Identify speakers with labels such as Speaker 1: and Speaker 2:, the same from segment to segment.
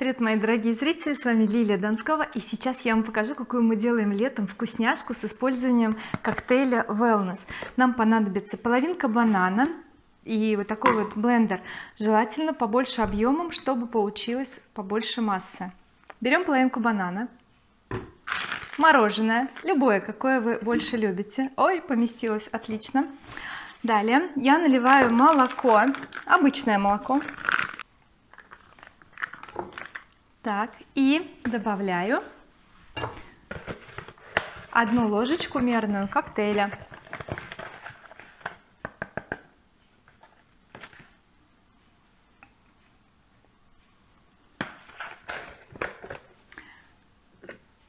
Speaker 1: Привет мои дорогие зрители с вами Лилия Донскова и сейчас я вам покажу какую мы делаем летом вкусняшку с использованием коктейля wellness. Нам понадобится половинка банана и вот такой вот блендер желательно побольше объемом чтобы получилось побольше массы. Берем половинку банана мороженое любое какое вы больше любите. Ой поместилось отлично. Далее я наливаю молоко обычное молоко так и добавляю одну ложечку мерную коктейля.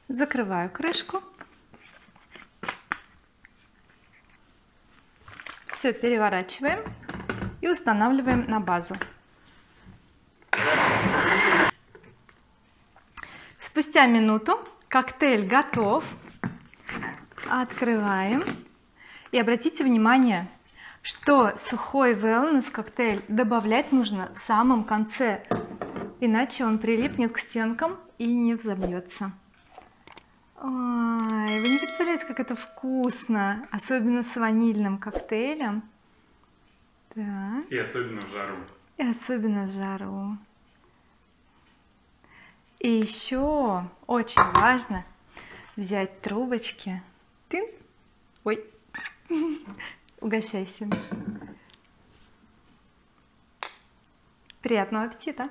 Speaker 1: Закрываю крышку. Все переворачиваем и устанавливаем на базу спустя минуту коктейль готов. Открываем. И обратите внимание что сухой wellness коктейль добавлять нужно в самом конце иначе он прилипнет к стенкам и не взобьется. Ой, вы не представляете как это вкусно особенно с ванильным коктейлем.
Speaker 2: Так. и особенно в жару.
Speaker 1: И особенно в жару и еще очень важно взять трубочки. Ты ой. Угощайся. Приятного аппетита